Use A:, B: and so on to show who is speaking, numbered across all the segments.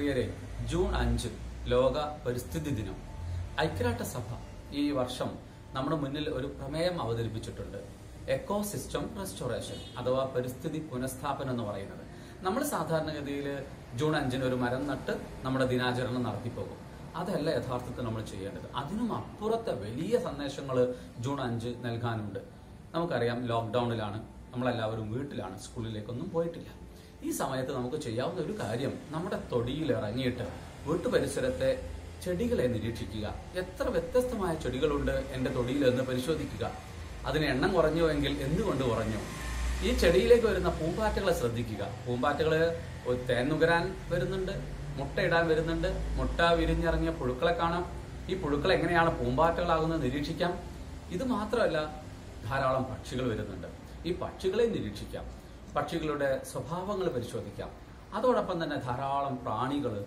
A: പ്രിയരെ ജൂൺ അഞ്ച് ലോക പരിസ്ഥിതി ദിനം. ഐക്യരാഷ്ട്രസഭ ഈ വർഷം നമ്മുടെ മുന്നിൽ ഒരു പ്രമേയം അവതരിപ്പിച്ചിട്ടുണ്ട്. എക്കോ സിസ്റ്റം റെസ്റ്റോറേഷൻ അഥവാ പരിസ്ഥിതി പുനഃസ്ഥാപനം എന്ന് പറയുന്നത്. നമ്മൾ സാധാരണഗതിയിൽ ജൂൺ അഞ്ചിന് ഒരു മരം നട്ട് നമ്മുടെ ദിനാചരണം നടത്തിപ്പോകും. അതല്ല യഥാർത്ഥത്തിൽ നമ്മൾ ചെയ്യേണ്ടത്. അതിനും അപ്പുറത്തെ വലിയ സന്ദേശങ്ങൾ ജൂൺ അഞ്ച് നൽകാനുണ്ട്. നമുക്കറിയാം ലോക്ക്ഡൌണിലാണ് നമ്മളെല്ലാവരും വീട്ടിലാണ്. സ്കൂളിലേക്കൊന്നും പോയിട്ടില്ല. ഈ സമയത്ത് നമുക്ക് ചെയ്യാവുന്ന ഒരു കാര്യം നമ്മുടെ തൊടിയിൽ ഇറങ്ങിയിട്ട് വീട്ടുപരിസരത്തെ ചെടികളെ നിരീക്ഷിക്കുക. എത്ര വ്യത്യസ്തമായ ചെടികളുണ്ട് എന്റെ തൊടിയിൽ എന്ന് പരിശോധിക്കുക. അതിന് എണ്ണം കുറഞ്ഞോ എങ്കിൽ എന്തുകൊണ്ട് കുറഞ്ഞു? ഈ ചെടിയിലേക്ക് വരുന്ന പൂമ്പാറ്റകളെ ശ്രദ്ധിക്കുക. പൂമ്പാറ്റകൾ തേൻ നുകരാൻ വരുന്നുണ്ട് മുട്ടയിടാൻ വരുന്നുണ്ട് മുട്ട വിരിഞ്ഞിറങ്ങിയ പുഴുക്കളെ കാണാം. ഈ പുഴുക്കൾ എങ്ങനെയാണ് പൂമ്പാറ്റകളാകുന്നത് നിരീക്ഷിക്കാം? ഇത് മാത്രമല്ല ധാരാളം പക്ഷികൾ വരുന്നുണ്ട്. ഈ പക്ഷികളെ നിരീക്ഷിക്കാം. പക്ഷികളുടെ സ്വഭാവങ്ങൾ പരിശോധിക്കാം. അതോടൊപ്പം തന്നെ ധാരാളം പ്രാണികൾ.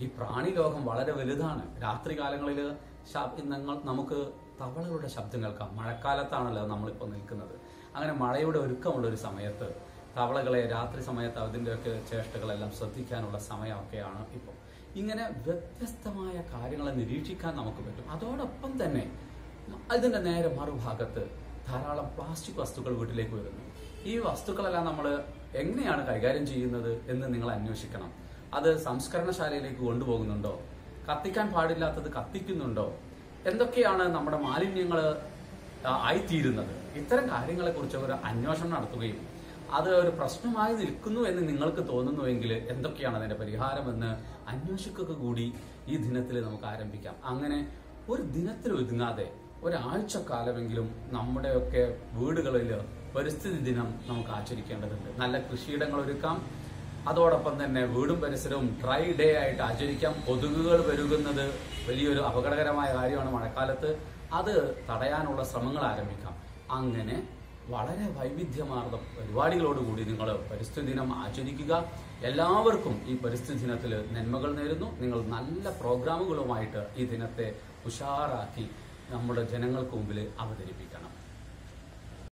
A: ഈ പ്രാണി ലോകം വളരെ വലുതാണ്. രാത്രി കാലങ്ങളിൽ നിങ്ങൾ നമുക്ക് തവളകളുടെ ശബ്ദം കേൾക്കാം. മഴക്കാലത്താണല്ലോ നമ്മളിപ്പോൾ നിൽക്കുന്നത്. അങ്ങനെ മഴയുടെ ഒരുക്കമുള്ള ഒരു സമയത്ത് തവളകളെ രാത്രി സമയത്ത് അതിന്റെയൊക്കെ ചേഷ്ടകളെല്ലാം ശ്രദ്ധിക്കാനുള്ള സമയമൊക്കെയാണ് ഇപ്പോൾ ഇങ്ങനെ വ്യത്യസ്തമായ കാര്യങ്ങളെ നിരീക്ഷിക്കാൻ നമുക്ക് പറ്റും. അതോടൊപ്പം തന്നെ ഇതിന്റെ നേരെ മറുഭാഗത്ത് ധാരാളം പ്ലാസ്റ്റിക് വസ്തുക്കൾ വീട്ടിലേക്ക് വരുന്നു. ഈ വസ്തുക്കളെല്ലാം നമ്മൾ എങ്ങനെയാണ് കൈകാര്യം ചെയ്യുന്നത് എന്ന് നിങ്ങൾ അന്വേഷിക്കണം. അത് സംസ്കരണശാലയിലേക്ക് കൊണ്ടുപോകുന്നുണ്ടോ? കത്തിക്കാൻ പാടില്ലാത്തത് കത്തിക്കുന്നുണ്ടോ? എന്തൊക്കെയാണ് നമ്മുടെ മാലിന്യങ്ങൾ ആയിത്തീരുന്നത്? ഇത്തരം കാര്യങ്ങളെക്കുറിച്ച് ഒരു അന്വേഷണം നടത്തുകയും അത് ഒരു പ്രശ്നമായി നിൽക്കുന്നു എന്ന് നിങ്ങൾക്ക് തോന്നുന്നുവെങ്കിൽ എന്തൊക്കെയാണ് അതിന്റെ പരിഹാരമെന്ന് അന്വേഷിക്കുക കൂടി ഈ ദിനത്തിൽ നമുക്ക് ആരംഭിക്കാം. അങ്ങനെ ഒരു ദിനത്തിൽ ഒതുങ്ങാതെ ഒരാഴ്ചക്കാലമെങ്കിലും നമ്മുടെയൊക്കെ വീടുകളിൽ പരിസ്ഥിതി ദിനം നമുക്ക് ആചരിക്കേണ്ടതുണ്ട്. നല്ല കൃഷിയിടങ്ങൾ ഒരുക്കാം അതോടൊപ്പം തന്നെ വീടും പരിസരവും ഡ്രൈ ഡേ ആയിട്ട് ആചരിക്കാം. കൊതുകുകൾ പെരുകുന്നത് വലിയൊരു അപകടകരമായ കാര്യമാണ് മഴക്കാലത്ത്. അത് തടയാനുള്ള ശ്രമങ്ങൾ ആരംഭിക്കാം. അങ്ങനെ വളരെ വൈവിധ്യമാർന്ന പരിപാടികളോടുകൂടി നിങ്ങൾ പരിസ്ഥിതി ദിനം ആചരിക്കുക. എല്ലാവർക്കും ഈ പരിസ്ഥിതി ദിനത്തിൽ നന്മകൾ നേരുന്നു. നിങ്ങൾ നല്ല പ്രോഗ്രാമുകളുമായിട്ട് ഈ ദിനത്തെ ഉഷാറാക്കി നമ്മുടെ ജനങ്ങൾക്ക് മുമ്പിൽ അവതരിപ്പിക്കണം.